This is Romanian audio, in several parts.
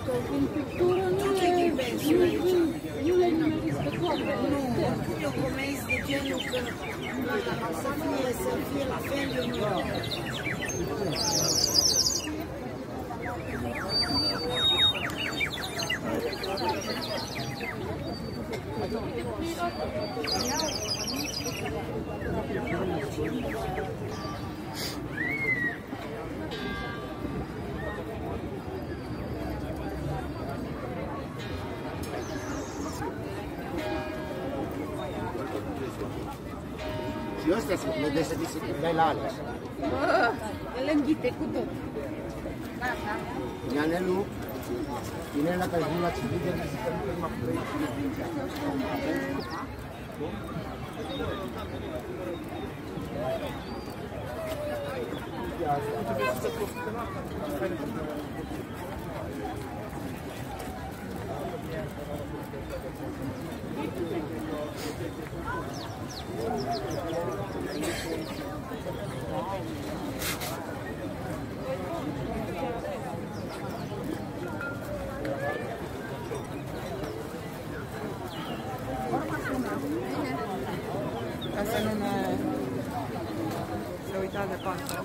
arată, din pictură nu le nu le nimeresc pe toate. Nu, oricum e o comenzi de genul că să fie la fel, eu nu Și ăstea sunt, le dai să ți se dai la Alex. Bă, îl înghite cu tot. Neanelu, tine la care vin la civil de vizită, nu mă Ca să nu ne... Se uita de pantă.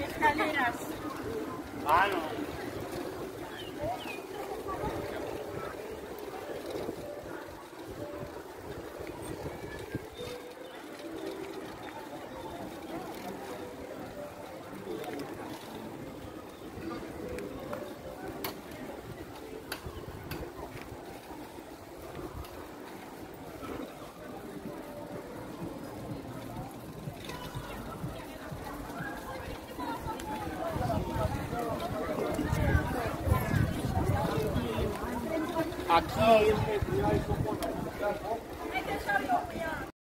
Escaleras. Mano. Aqui,